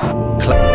Clap.